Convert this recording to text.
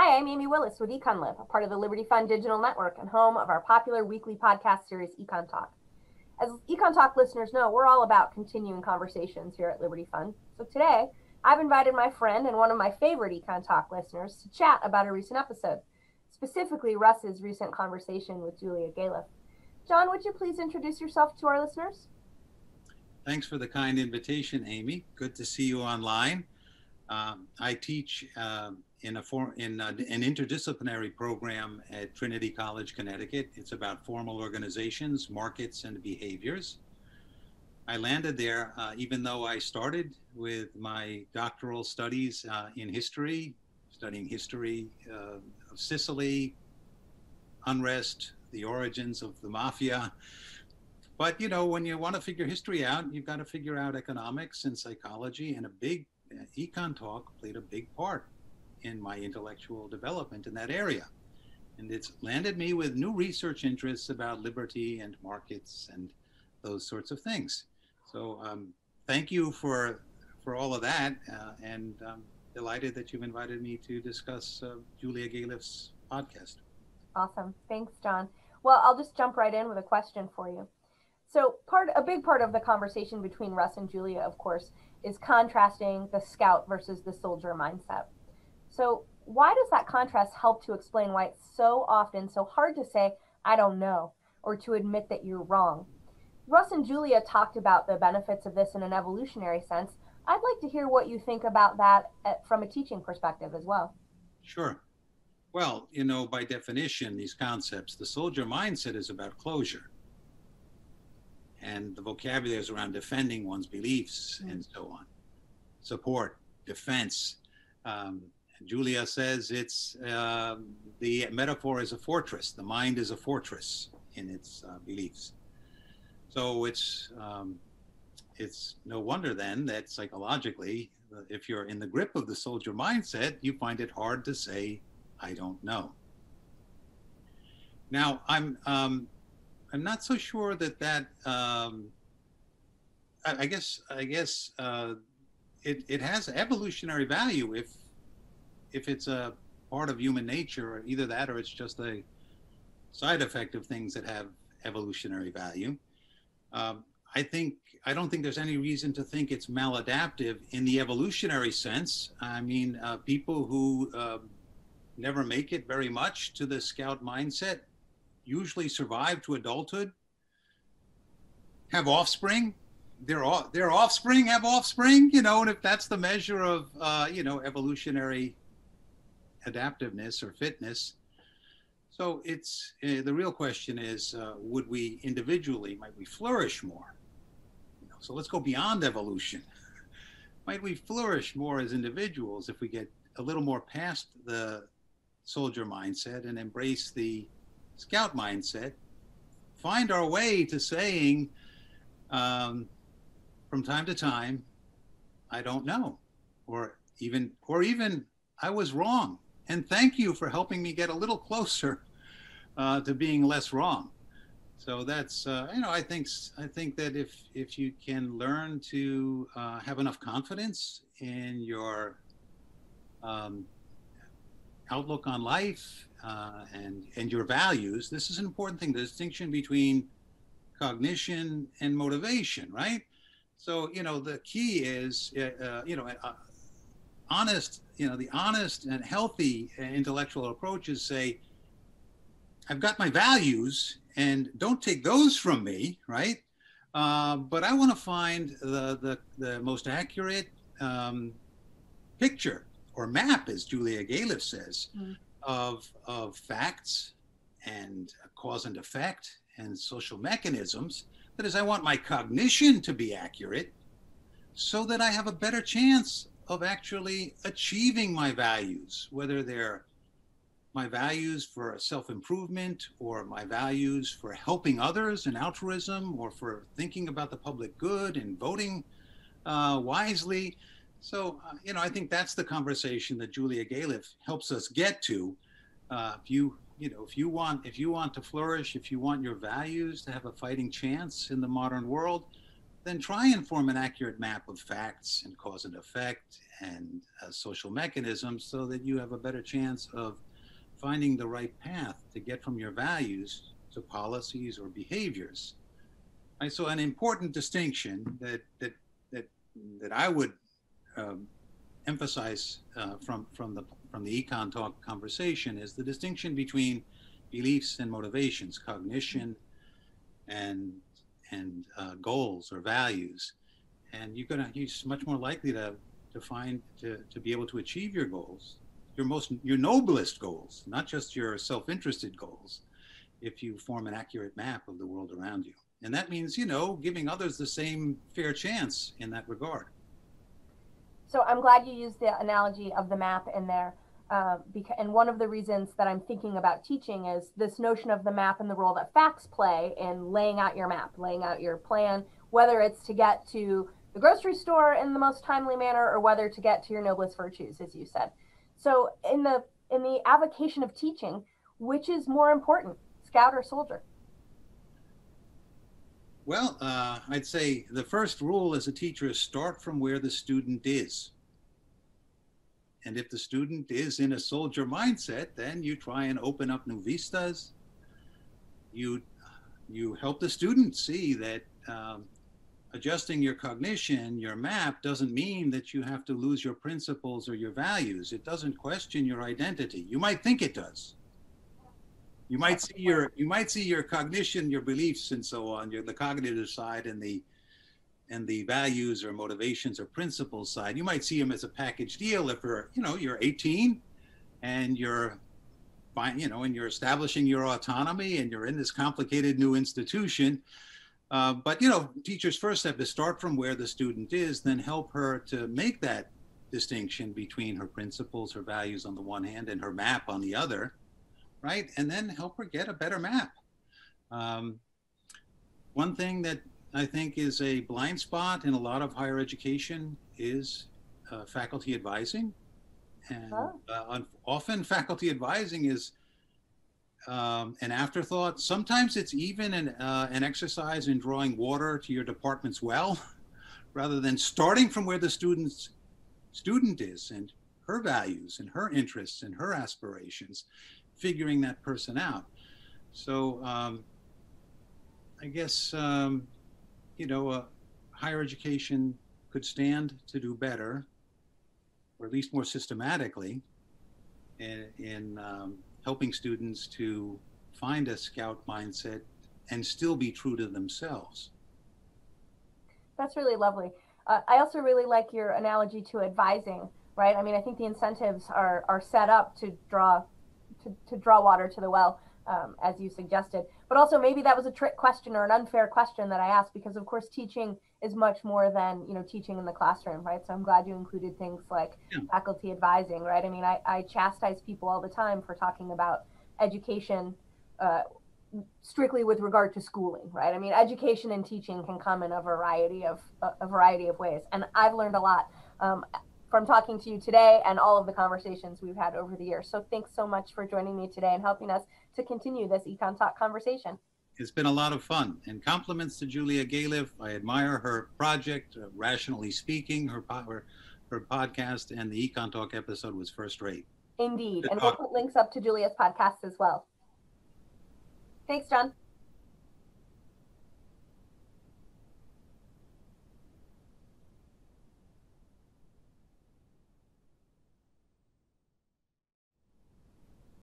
Hi, I'm Amy Willis with EconLib, a part of the Liberty Fund Digital Network and home of our popular weekly podcast series, Econ Talk. As Econ Talk listeners know, we're all about continuing conversations here at Liberty Fund. So today, I've invited my friend and one of my favorite Econ Talk listeners to chat about a recent episode, specifically Russ's recent conversation with Julia Galef. John, would you please introduce yourself to our listeners? Thanks for the kind invitation, Amy. Good to see you online. Um, I teach uh, in a form in a, an interdisciplinary program at Trinity College, Connecticut. It's about formal organizations, markets, and behaviors. I landed there uh, even though I started with my doctoral studies uh, in history, studying history uh, of Sicily, unrest, the origins of the mafia. But you know, when you want to figure history out, you've got to figure out economics and psychology, and a big econ talk played a big part in my intellectual development in that area. And it's landed me with new research interests about liberty and markets and those sorts of things. So um, thank you for for all of that, uh, and I'm delighted that you've invited me to discuss uh, Julia Galef's podcast. Awesome, thanks, John. Well, I'll just jump right in with a question for you. So, part a big part of the conversation between Russ and Julia, of course, is contrasting the scout versus the soldier mindset. So, why does that contrast help to explain why it's so often so hard to say, I don't know, or to admit that you're wrong? Russ and Julia talked about the benefits of this in an evolutionary sense. I'd like to hear what you think about that from a teaching perspective as well. Sure. Well, you know, by definition, these concepts, the soldier mindset is about closure. And the vocabulary is around defending one's beliefs mm-hmm. and so on. Support, defense, um, Julia says it's uh, the metaphor is a fortress. The mind is a fortress in its uh, beliefs. So it's um, it's no wonder then that psychologically, if you're in the grip of the soldier mindset, you find it hard to say, "I don't know." Now, I'm um, I'm not so sure that that um, I, I, guess I guess uh, it it has evolutionary value if if it's a part of human nature, or either that or it's just a side effect of things that have evolutionary value. Um, I think I don't think there's any reason to think it's maladaptive in the evolutionary sense. I mean, uh, people who uh, never make it very much to the scout mindset usually survive to adulthood, have offspring. Their their offspring have offspring, you know, and if that's the measure of uh, you know evolutionary adaptiveness or fitness. So it's uh, the real question is, uh, would we individually, might we flourish more? You know, so let's go beyond evolution. might we flourish more as individuals if we get a little more past the soldier mindset and embrace the scout mindset, find our way to saying um, from time to time, I don't know, or even, or even I was wrong and thank you for helping me get a little closer uh, to being less wrong. So that's uh, you know I think I think that if if you can learn to uh, have enough confidence in your um, outlook on life uh, and and your values, this is an important thing. The distinction between cognition and motivation, right? So you know the key is uh, uh, you know honest, you know, the honest and healthy intellectual approaches say, I've got my values and don't take those from me, right? Uh, but I want to find the, the, the most accurate um, picture or map, as Julia Galef says, mm. of, of facts and cause and effect and social mechanisms. That is, I want my cognition to be accurate so that I have a better chance of actually achieving my values, whether they're my values for self improvement or my values for helping others and altruism or for thinking about the public good and voting uh, wisely. So, uh, you know, I think that's the conversation that Julia Galef helps us get to. Uh, if you, you know, if you want, if you want to flourish, if you want your values to have a fighting chance in the modern world, then try and form an accurate map of facts and cause and effect and uh, social mechanisms so that you have a better chance of finding the right path to get from your values to policies or behaviors. Right, so an important distinction that that that that I would um, emphasize uh, from from the from the econ talk conversation is the distinction between beliefs and motivations, cognition, and and uh, goals or values, and you're gonna you're much more likely to to find to, to be able to achieve your goals, your most your noblest goals, not just your self-interested goals, if you form an accurate map of the world around you. And that means, you know, giving others the same fair chance in that regard. So I'm glad you used the analogy of the map in there. Uh, because, and one of the reasons that I'm thinking about teaching is this notion of the map and the role that facts play in laying out your map, laying out your plan, whether it's to get to the grocery store in the most timely manner or whether to get to your noblest virtues, as you said. So in the in the avocation of teaching, which is more important, scout or soldier? Well, uh, I'd say the first rule as a teacher is start from where the student is. And if the student is in a soldier mindset, then you try and open up new vistas. You you help the student see that um, adjusting your cognition, your map, doesn't mean that you have to lose your principles or your values. It doesn't question your identity. You might think it does. You might see your you might see your cognition, your beliefs, and so on, your the cognitive side and the and the values or motivations or principles side, you might see them as a package deal if you're, you know, you're 18 and you're fine you know, and you're establishing your autonomy and you're in this complicated new institution. Uh, but, you know, teachers first have to start from where the student is, then help her to make that distinction between her principles, her values on the one hand, and her map on the other, right? And then help her get a better map. Um, one thing that I think is a blind spot in a lot of higher education is uh, faculty advising. And oh. uh, often faculty advising is um, an afterthought. Sometimes it's even an, uh, an exercise in drawing water to your department's well, rather than starting from where the student's student is and her values and her interests and her aspirations, figuring that person out. So um, I guess um, you know, uh, higher education could stand to do better, or at least more systematically, in, in um, helping students to find a scout mindset and still be true to themselves. That's really lovely. Uh, I also really like your analogy to advising, right? I mean, I think the incentives are, are set up to draw to, to draw water to the well um, as you suggested. But also maybe that was a trick question or an unfair question that I asked because of course teaching is much more than you know teaching in the classroom, right? So I'm glad you included things like yeah. faculty advising, right? I mean, I, I chastise people all the time for talking about education. Uh, strictly with regard to schooling right i mean education and teaching can come in a variety of a, a variety of ways and i've learned a lot um, from talking to you today and all of the conversations we've had over the years. So thanks so much for joining me today and helping us to continue this Econ Talk conversation. It's been a lot of fun. And compliments to Julia Galef. I admire her project, uh, Rationally Speaking, her, her, her podcast, and the Econ Talk episode was first rate. Indeed. Good and talk. we'll put links up to Julia's podcast as well. Thanks, John.